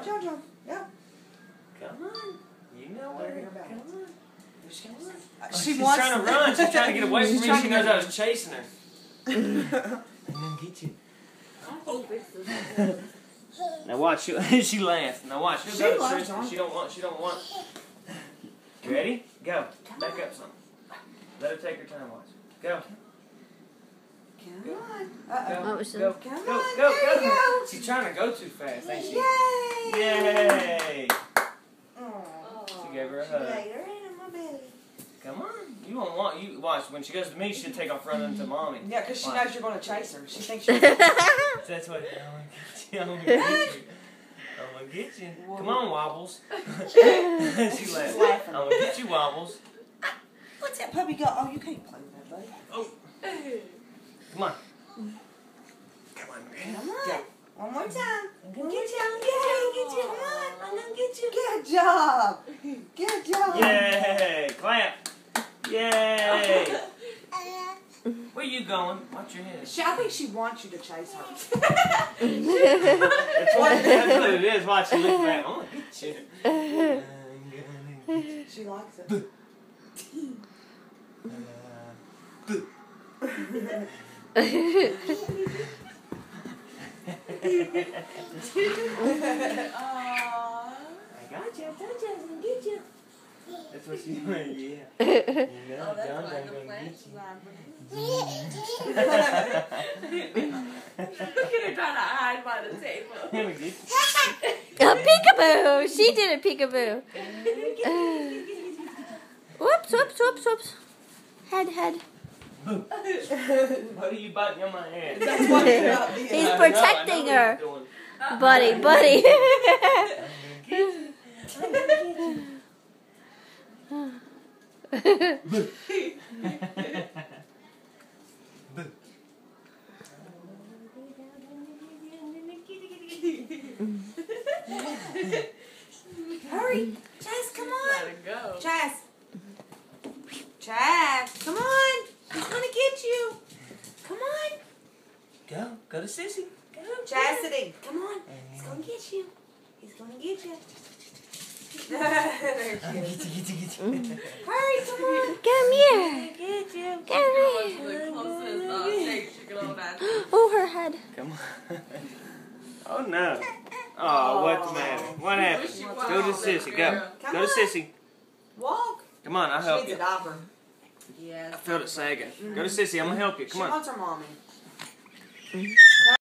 on. Jojo. Yeah. Come on. You know where. Bring her back. Come on. Come on. Uh, Oh, she she's wants trying to run. She's trying to get away from me. She knows I was chasing her. And then get you. Oh, this is- Now watch. She, she laughed. Now watch. She'll She go to loves Tristan. John. She don't want. She don't want. You ready? Go. Back up some. Let her take her time. Watch. Go. Come on. Uh-oh. Go. Oh, so- Go. Come Go. on, Go. there you Go. go. She's trying to go too fast, ain't she? Yay! Yay! Aw. She gave her a hug. laid her in my belly. Come on. You won't want you watch when she goes to me. She'll take off running to mommy. Yeah, because she Why? knows you're going to chase her. She thinks you're. That's what I'm gonna get you. I'm gonna get you. I'm gonna get you. Come on, Wobbles. she She's laughed. laughing. I'm gonna get you, Wobbles. What's that puppy got? Oh, you can't play with that, buddy. Oh. Come on. Come on, man. Come on. Go. One more time. I'm Get gonna you. get Yay, get you. Come on. I'm going to get you. Good job. Good job. Yay! Clap. Yay! Where you going? Watch your head. She, I think she wants you to chase her. That's what, that's what it is. Watch you look back. I'm gonna get you. I'm gonna get She likes it. Aww. I got you. I told you I was you. That's what she went. Yeah. You know, Oh, that's John, why I'm the gonna get you. Look at her trying to hide by the table. A peekaboo. She did a peekaboo. whoops, whoops, whoops, whoops. Head, head. What are you biting on my hand? That's what it's about being. He's I know, I protecting her. he's doing. Buddy, buddy. Hurry. Chaz, come on. Let it. Chaz. Chaz, come on. He's going to get you. Come on. Go, go to Sissy. Go. Chassidy, come on. He's going to get you. He's going to get you. there she is. get you, get you, get you. Hurry, come on. Come here. Get you. Come here. the closest uh, shake she could hold on. Oh, her head. Come on. Oh no. Oh, what's the matter? What happened? Go to Sissy. Go. Come Go to on. Sissy. Walk. Come on, I'll She help needs you. a diaper. Yes. I felt it sagging. Go to Sissy. I'm gonna help you. Come she on. wants her mommy. Mm-hmm.